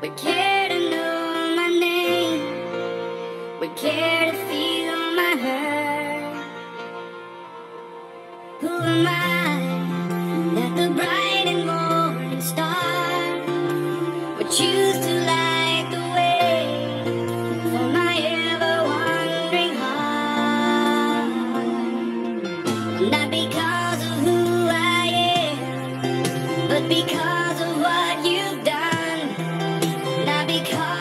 would care to know my name, would care to feel my hurt. Who am I that the bright and morning star choose to light the way for my ever wandering heart? Not because I am, because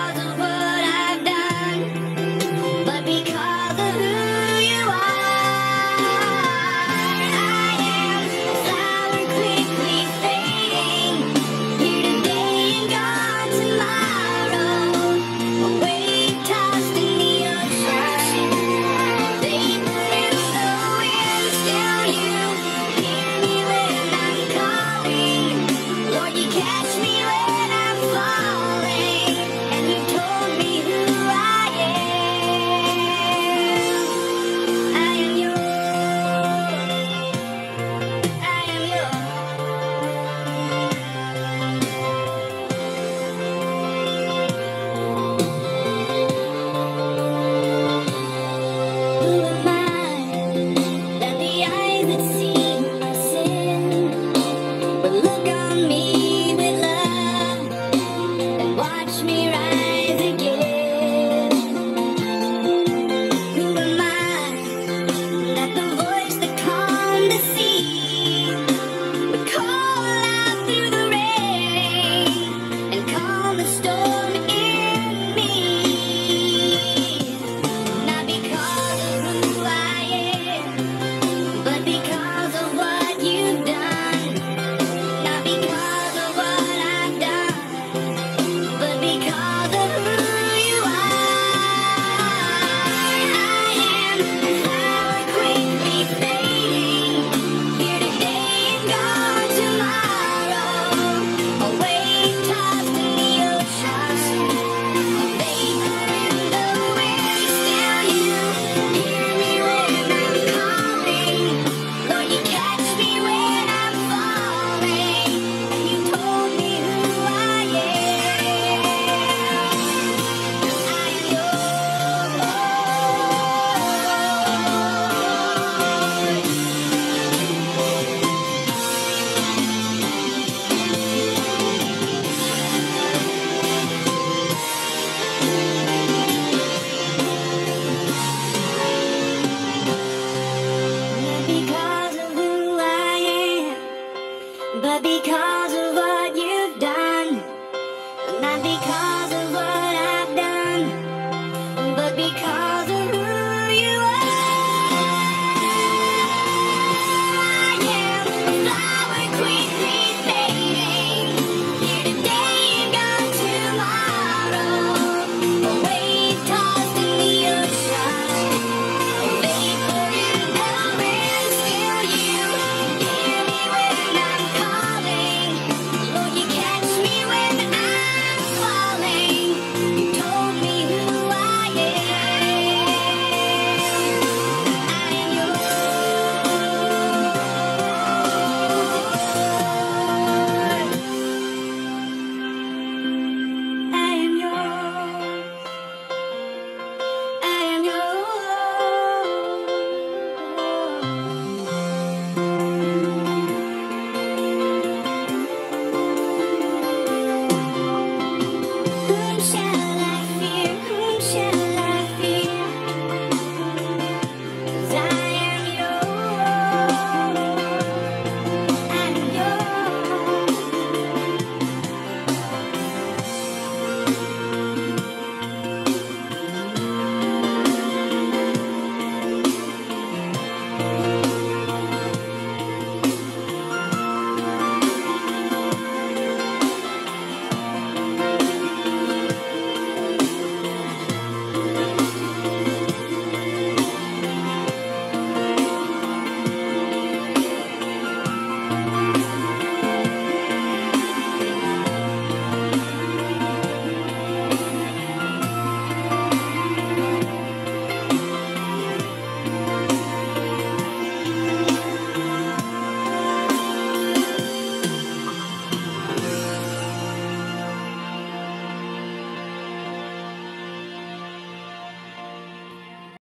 become